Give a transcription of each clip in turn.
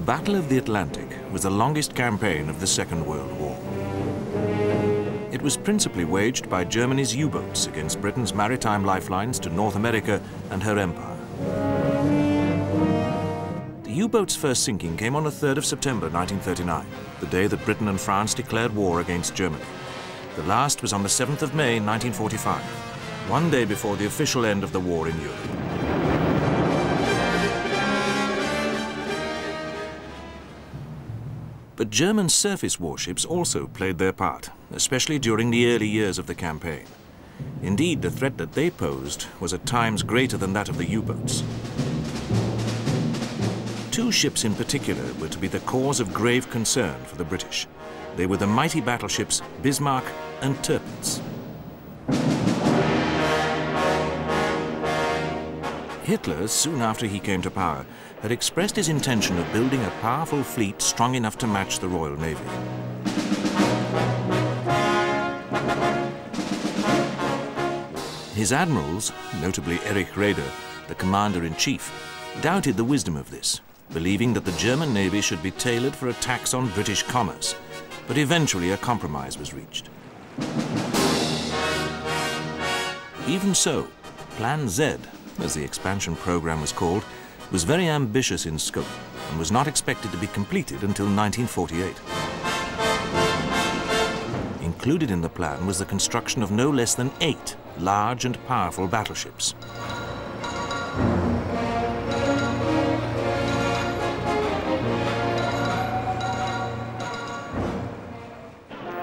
Battle of the Atlantic was the longest campaign of the Second World War. It was principally waged by Germany's U-boats against Britain's maritime lifelines to North America and her empire. The U-boat's first sinking came on the 3rd of September 1939, the day that Britain and France declared war against Germany. The last was on the 7th of May 1945, one day before the official end of the war in Europe. German surface warships also played their part, especially during the early years of the campaign. Indeed, the threat that they posed was at times greater than that of the U-boats. Two ships in particular were to be the cause of grave concern for the British. They were the mighty battleships Bismarck and Tirpitz. Hitler, soon after he came to power, had expressed his intention of building a powerful fleet strong enough to match the Royal Navy. His admirals, notably Erich Raeder, the commander-in-chief, doubted the wisdom of this, believing that the German Navy should be tailored for attacks on British commerce, but eventually a compromise was reached. Even so, Plan Z as the expansion program was called, was very ambitious in scope and was not expected to be completed until 1948. Included in the plan was the construction of no less than eight large and powerful battleships.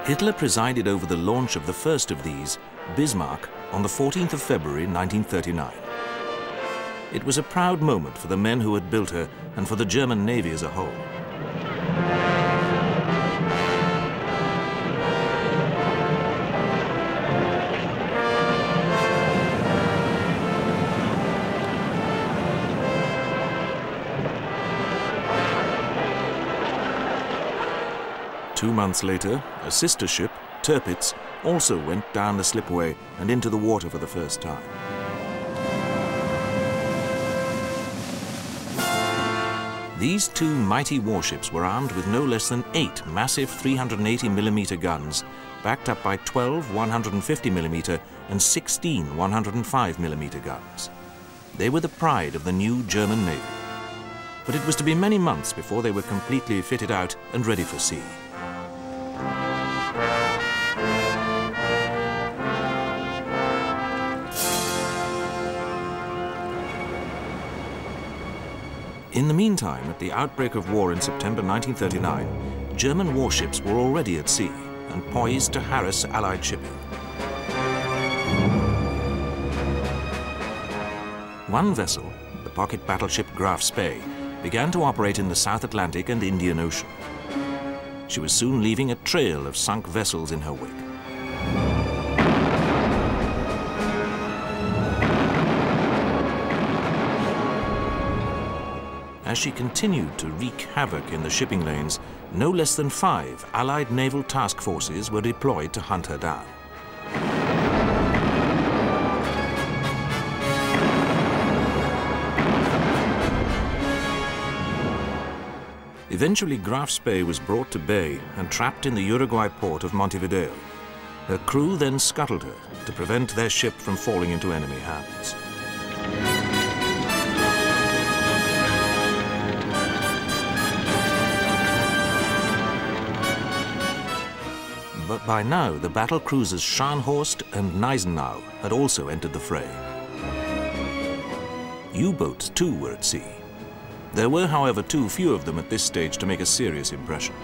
Hitler presided over the launch of the first of these, Bismarck, on the 14th of February 1939. It was a proud moment for the men who had built her and for the German Navy as a whole. Two months later, a sister ship, Tirpitz, also went down the slipway and into the water for the first time. These two mighty warships were armed with no less than eight massive 380mm guns, backed up by 12 150mm and 16 105mm guns. They were the pride of the new German Navy. But it was to be many months before they were completely fitted out and ready for sea. In the meantime, at the outbreak of war in September 1939, German warships were already at sea and poised to harass Allied shipping. One vessel, the pocket battleship Graf Spee, began to operate in the South Atlantic and Indian Ocean. She was soon leaving a trail of sunk vessels in her wake. As she continued to wreak havoc in the shipping lanes, no less than five Allied naval task forces were deployed to hunt her down. Eventually, Graf Spee was brought to bay and trapped in the Uruguay port of Montevideo. Her crew then scuttled her to prevent their ship from falling into enemy hands. But by now the battle cruisers Scharnhorst and Gneisenau had also entered the fray. U-boats too were at sea. There were, however, too few of them at this stage to make a serious impression.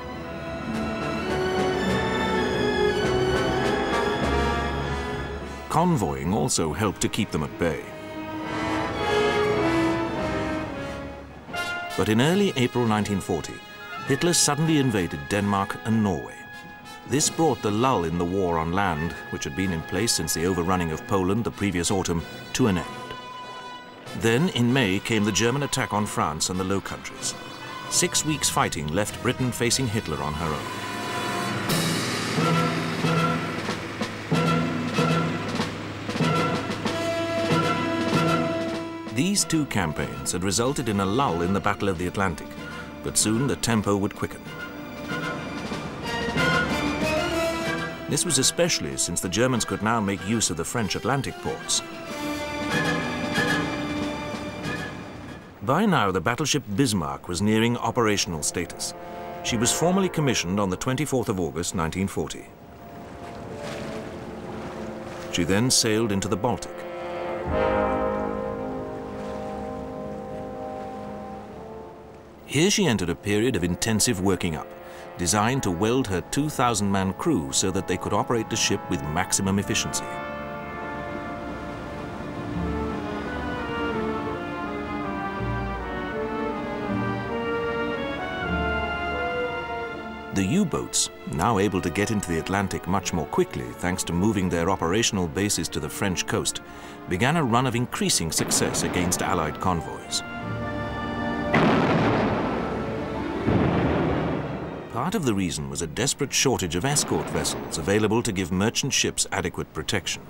Convoying also helped to keep them at bay. But in early April 1940, Hitler suddenly invaded Denmark and Norway. This brought the lull in the war on land, which had been in place since the overrunning of Poland the previous autumn, to an end. Then, in May, came the German attack on France and the Low Countries. Six weeks' fighting left Britain facing Hitler on her own. These two campaigns had resulted in a lull in the Battle of the Atlantic, but soon the tempo would quicken. This was especially since the Germans could now make use of the French Atlantic ports. By now, the battleship Bismarck was nearing operational status. She was formally commissioned on the 24th of August 1940. She then sailed into the Baltic. Here she entered a period of intensive working up, designed to weld her 2,000-man crew so that they could operate the ship with maximum efficiency. The U-boats, now able to get into the Atlantic much more quickly thanks to moving their operational bases to the French coast, began a run of increasing success against Allied convoys. Part of the reason was a desperate shortage of escort vessels available to give merchant ships adequate protection.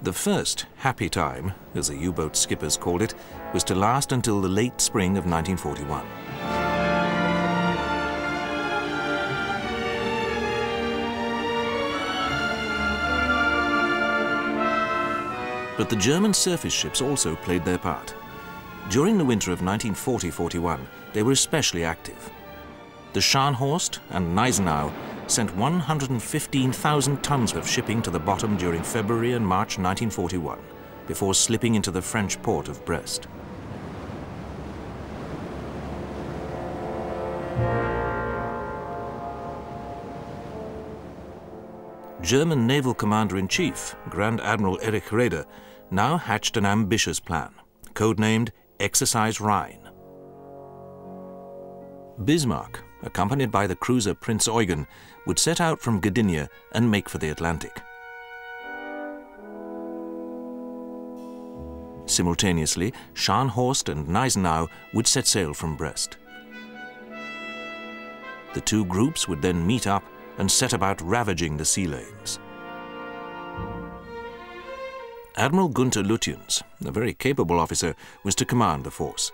The first happy time, as the U-boat skippers called it, was to last until the late spring of 1941. But the German surface ships also played their part. During the winter of 1940-41, they were especially active. The Scharnhorst and Gneisenau sent 115,000 tons of shipping to the bottom during February and March 1941, before slipping into the French port of Brest. German naval commander-in-chief, Grand Admiral Erich Raeder, now hatched an ambitious plan, codenamed Exercise Rhine. Bismarck, accompanied by the cruiser Prince Eugen, would set out from Gdynia and make for the Atlantic. Simultaneously, Scharnhorst and Gneisenau would set sail from Brest. The two groups would then meet up and set about ravaging the sea lanes. Admiral Gunther Lütjens, a very capable officer, was to command the force.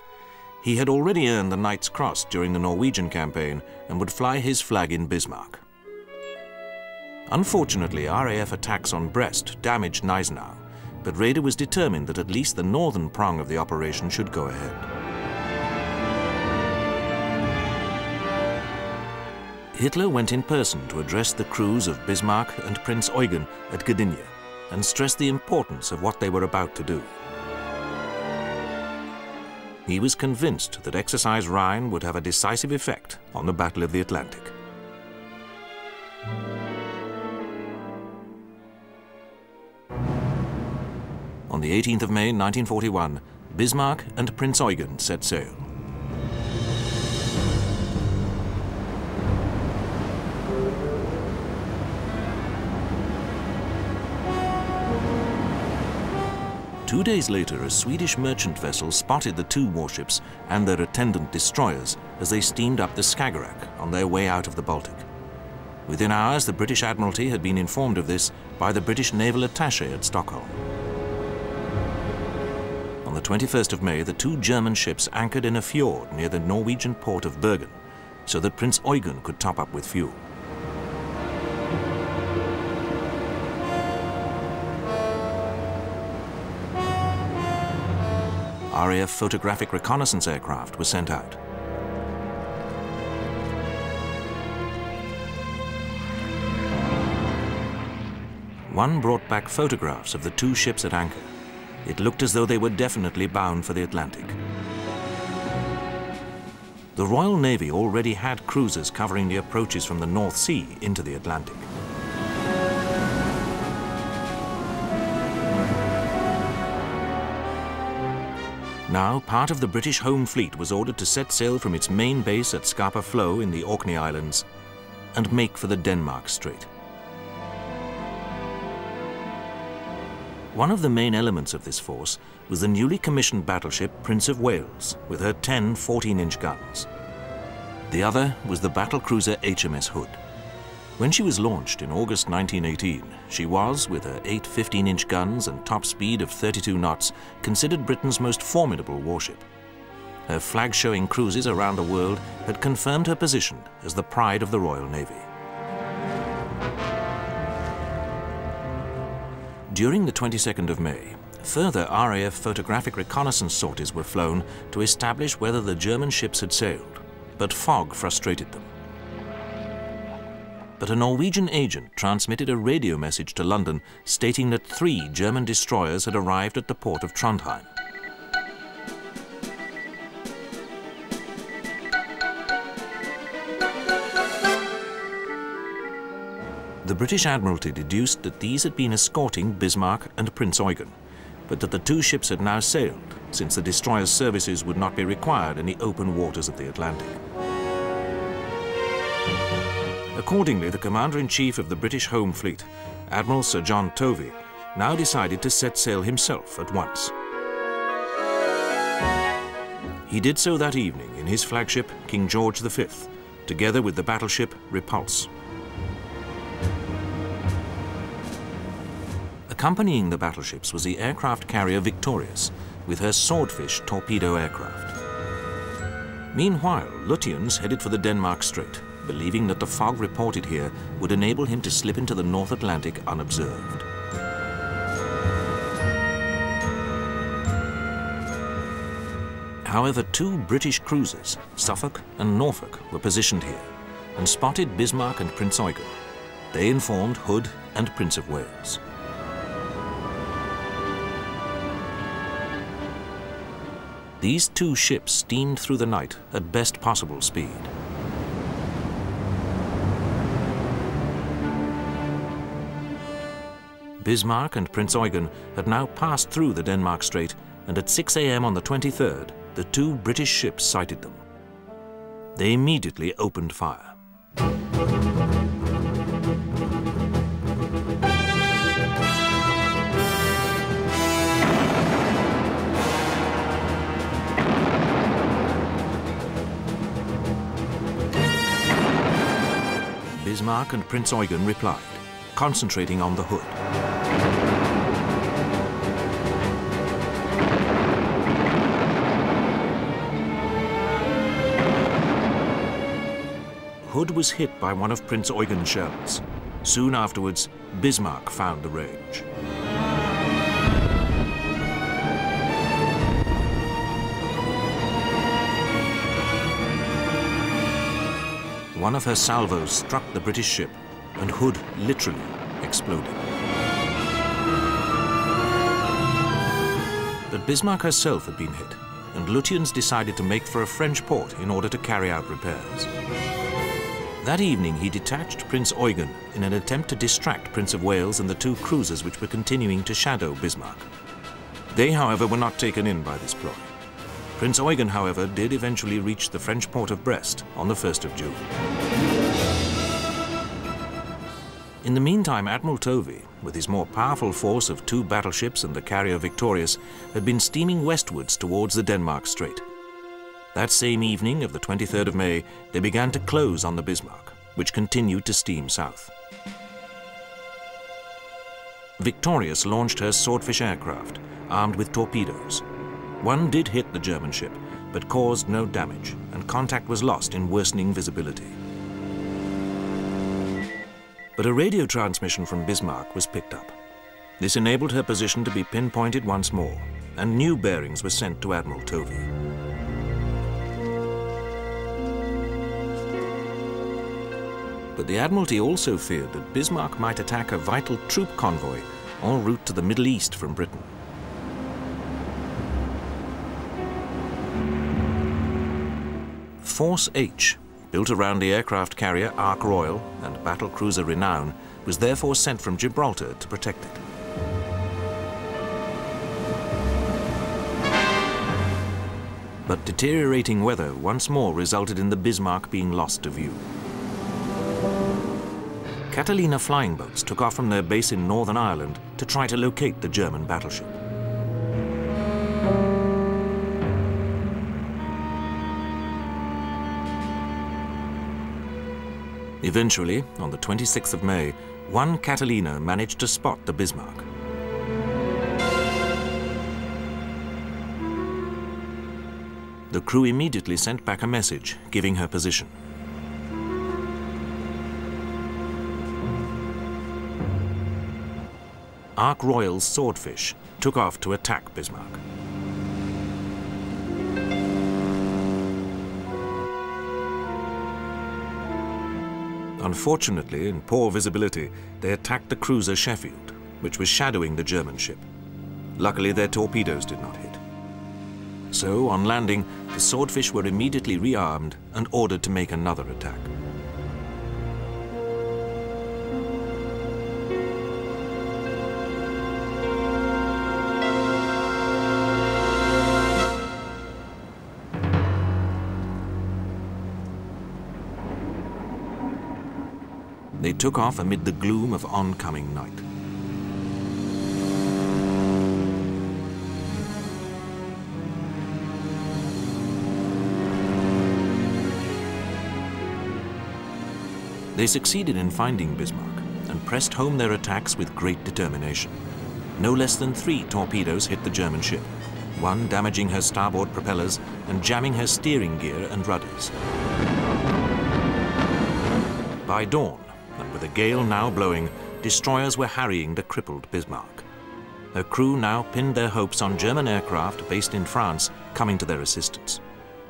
He had already earned the Knight's Cross during the Norwegian campaign and would fly his flag in Bismarck. Unfortunately, RAF attacks on Brest damaged Gneisenau, but Raeder was determined that at least the northern prong of the operation should go ahead. Hitler went in person to address the crews of Bismarck and Prince Eugen at Gdynia and stressed the importance of what they were about to do. He was convinced that Exercise Rhine would have a decisive effect on the Battle of the Atlantic. On the 18th of May 1941, Bismarck and Prince Eugen set sail. Two days later, a Swedish merchant vessel spotted the two warships and their attendant destroyers as they steamed up the Skagerrak on their way out of the Baltic. Within hours, the British Admiralty had been informed of this by the British naval attaché at Stockholm. On the 21st of May, the two German ships anchored in a fjord near the Norwegian port of Bergen, so that Prince Eugen could top up with fuel. RAF photographic reconnaissance aircraft were sent out. One brought back photographs of the two ships at anchor. It looked as though they were definitely bound for the Atlantic. The Royal Navy already had cruisers covering the approaches from the North Sea into the Atlantic. Now, part of the British Home Fleet was ordered to set sail from its main base at Scapa Flow in the Orkney Islands and make for the Denmark Strait. One of the main elements of this force was the newly commissioned battleship Prince of Wales with her 10 14-inch guns. The other was the battle cruiser HMS Hood. When she was launched in August 1918, she was, with her eight 15-inch guns and top speed of 32 knots, considered Britain's most formidable warship. Her flag-showing cruises around the world had confirmed her position as the pride of the Royal Navy. During the 22nd of May, further RAF photographic reconnaissance sorties were flown to establish whether the German ships had sailed, but fog frustrated them but a Norwegian agent transmitted a radio message to London stating that three German destroyers had arrived at the port of Trondheim. The British Admiralty deduced that these had been escorting Bismarck and Prince Eugen, but that the two ships had now sailed, since the destroyer's services would not be required in the open waters of the Atlantic. Accordingly, the Commander-in-Chief of the British Home Fleet, Admiral Sir John Tovey, now decided to set sail himself at once. He did so that evening in his flagship King George V, together with the battleship Repulse. Accompanying the battleships was the aircraft carrier Victorious, with her Swordfish torpedo aircraft. Meanwhile, Lütjens headed for the Denmark Strait, believing that the fog reported here would enable him to slip into the North Atlantic unobserved. However, two British cruisers, Suffolk and Norfolk, were positioned here and spotted Bismarck and Prince Eugen. They informed Hood and Prince of Wales. These two ships steamed through the night at best possible speed. Bismarck and Prince Eugen had now passed through the Denmark Strait, and at 6 a.m. on the 23rd, the two British ships sighted them. They immediately opened fire. Bismarck and Prince Eugen replied, concentrating on the hood. Hood was hit by one of Prince Eugen's shells. Soon afterwards, Bismarck found the range. One of her salvos struck the British ship, and Hood literally exploded. But Bismarck herself had been hit, and Lütjens decided to make for a French port in order to carry out repairs. That evening, he detached Prince Eugen in an attempt to distract Prince of Wales and the two cruisers which were continuing to shadow Bismarck. They, however, were not taken in by this ploy. Prince Eugen, however, did eventually reach the French port of Brest on the 1st of June. In the meantime, Admiral Tovey, with his more powerful force of two battleships and the carrier Victorious, had been steaming westwards towards the Denmark Strait. That same evening of the 23rd of May, they began to close on the Bismarck, which continued to steam south. Victorious launched her Swordfish aircraft, armed with torpedoes. One did hit the German ship, but caused no damage, and contact was lost in worsening visibility. But a radio transmission from Bismarck was picked up. This enabled her position to be pinpointed once more, and new bearings were sent to Admiral Tovey. But the Admiralty also feared that Bismarck might attack a vital troop convoy en route to the Middle East from Britain. Force H, built around the aircraft carrier Ark Royal and battle cruiser Renown, was therefore sent from Gibraltar to protect it. But deteriorating weather once more resulted in the Bismarck being lost to view. Catalina flying boats took off from their base in Northern Ireland to try to locate the German battleship. Eventually, on the 26th of May, one Catalina managed to spot the Bismarck. The crew immediately sent back a message giving her position. Ark Royal's Swordfish took off to attack Bismarck. Unfortunately, in poor visibility, they attacked the cruiser Sheffield, which was shadowing the German ship. Luckily, their torpedoes did not hit. So, on landing, the swordfish were immediately rearmed and ordered to make another attack. They took off amid the gloom of oncoming night. They succeeded in finding Bismarck and pressed home their attacks with great determination. No less than three torpedoes hit the German ship, one damaging her starboard propellers and jamming her steering gear and rudders. By dawn, and with a gale now blowing, destroyers were harrying the crippled Bismarck. Her crew now pinned their hopes on German aircraft based in France coming to their assistance.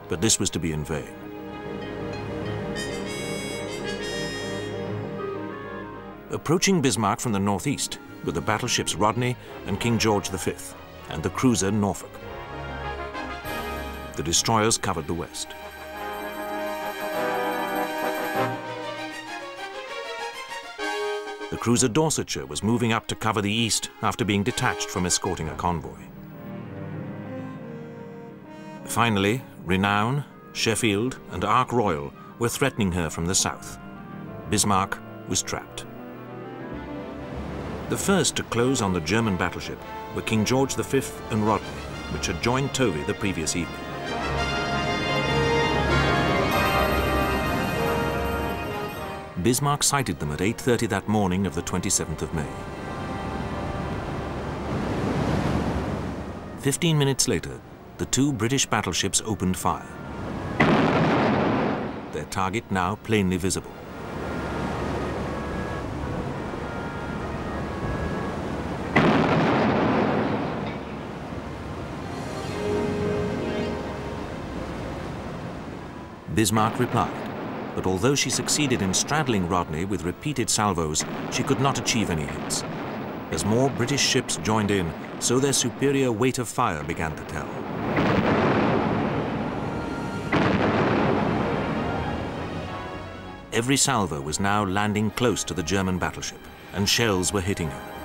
But this was to be in vain. Approaching Bismarck from the northeast were the battleships Rodney and King George V, and the cruiser Norfolk. The destroyers covered the west. The cruiser Dorsetshire was moving up to cover the east after being detached from escorting a convoy. Finally, Renown, Sheffield and Ark Royal were threatening her from the south. Bismarck was trapped. The first to close on the German battleship were King George V and Rodney, which had joined Tovey the previous evening. Bismarck sighted them at 8.30 that morning of the 27th of May. Fifteen minutes later, the two British battleships opened fire. Their target now plainly visible. Bismarck replied, but although she succeeded in straddling Rodney with repeated salvos, she could not achieve any hits. As more British ships joined in, so their superior weight of fire began to tell. Every salvo was now landing close to the German battleship, and shells were hitting her.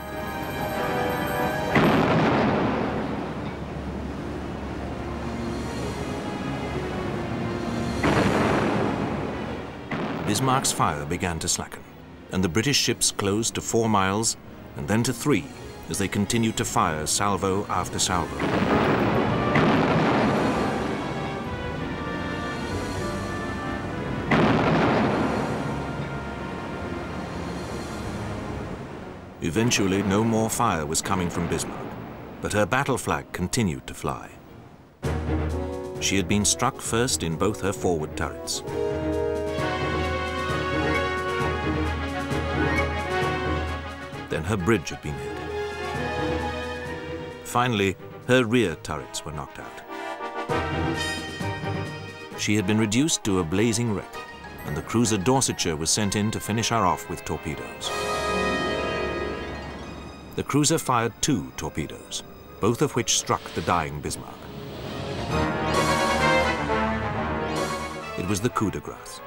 Bismarck's fire began to slacken, and the British ships closed to four miles and then to three as they continued to fire salvo after salvo. Eventually, no more fire was coming from Bismarck, but her battle flag continued to fly. She had been struck first in both her forward turrets. Then her bridge had been hit. Finally, her rear turrets were knocked out. She had been reduced to a blazing wreck, and the cruiser Dorsetshire was sent in to finish her off with torpedoes. The cruiser fired two torpedoes, both of which struck the dying Bismarck. It was the coup de grace.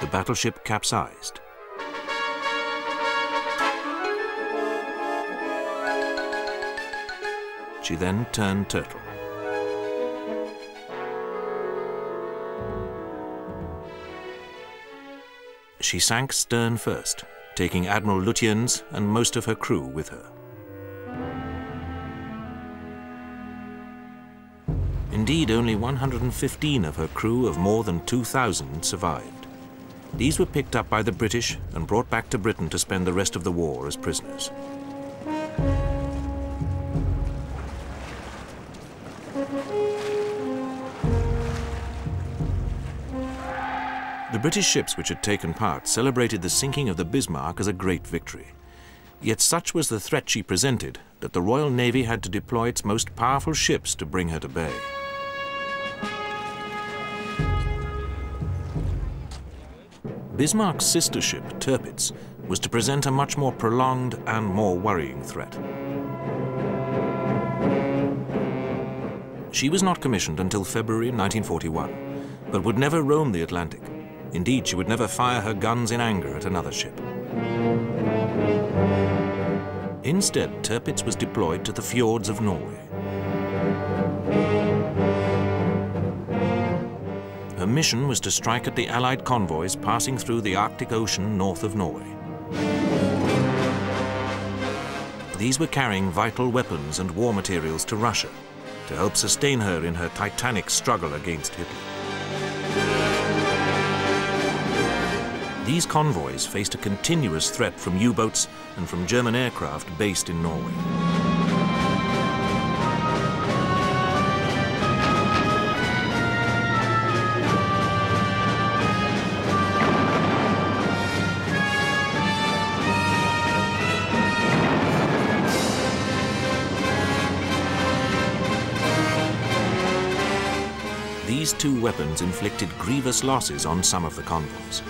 The battleship capsized. She then turned turtle. She sank stern first, taking Admiral Lütjens and most of her crew with her. Indeed, only 115 of her crew of more than 2,000 survived. These were picked up by the British and brought back to Britain to spend the rest of the war as prisoners. The British ships which had taken part celebrated the sinking of the Bismarck as a great victory. Yet such was the threat she presented that the Royal Navy had to deploy its most powerful ships to bring her to bay. Bismarck's sister ship, Tirpitz, was to present a much more prolonged and more worrying threat. She was not commissioned until February 1941, but would never roam the Atlantic. Indeed, she would never fire her guns in anger at another ship. Instead, Tirpitz was deployed to the fjords of Norway. Mission was to strike at the Allied convoys passing through the Arctic Ocean north of Norway. These were carrying vital weapons and war materials to Russia to help sustain her in her titanic struggle against Hitler. These convoys faced a continuous threat from U-boats and from German aircraft based in Norway. Two weapons inflicted grievous losses on some of the convoys.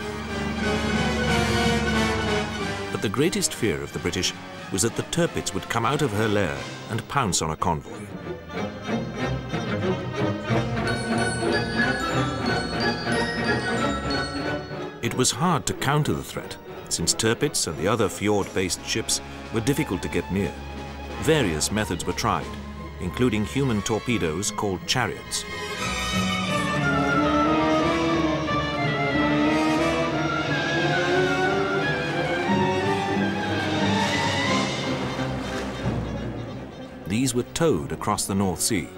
But the greatest fear of the British was that the Tirpitz would come out of her lair and pounce on a convoy. It was hard to counter the threat, since Tirpitz and the other fjord-based ships were difficult to get near. Various methods were tried, including human torpedoes called chariots. These were towed across the North Sea,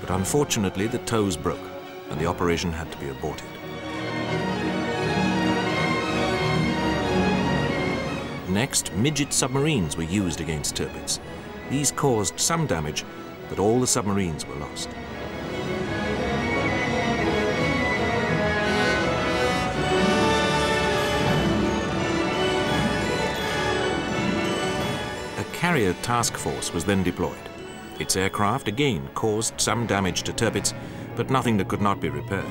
but unfortunately the tows broke and the operation had to be aborted. Next, midget submarines were used against Tirpitz. These caused some damage, but all the submarines were lost. A carrier task force was then deployed. Its aircraft again caused some damage to Tirpitz, but nothing that could not be repaired.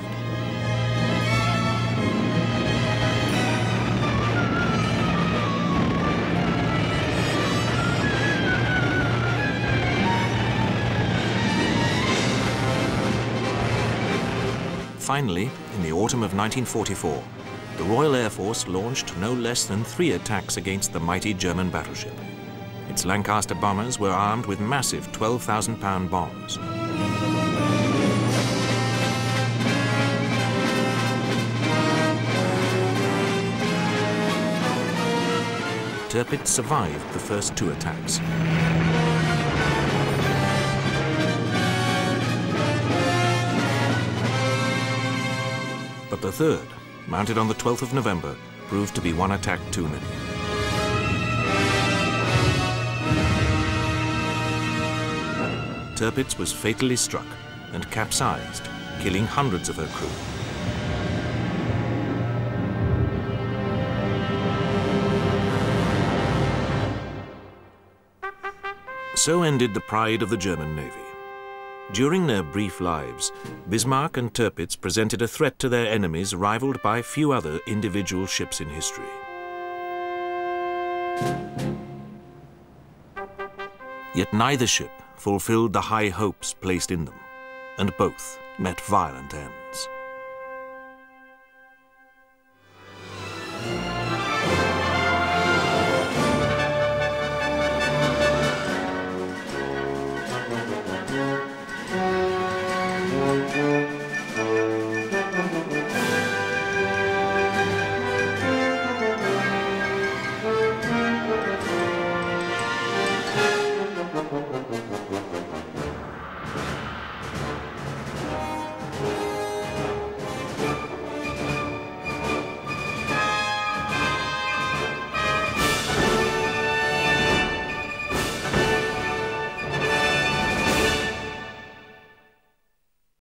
Finally, in the autumn of 1944, the Royal Air Force launched no less than three attacks against the mighty German battleship. Its Lancaster bombers were armed with massive 12,000-pound bombs. Tirpitz survived the first two attacks. But the third, mounted on the 12th of November, proved to be one attack too many. Tirpitz was fatally struck and capsized, killing hundreds of her crew. So ended the pride of the German Navy. During their brief lives, Bismarck and Tirpitz presented a threat to their enemies rivaled by few other individual ships in history. Yet neither ship fulfilled the high hopes placed in them, and both met violent ends.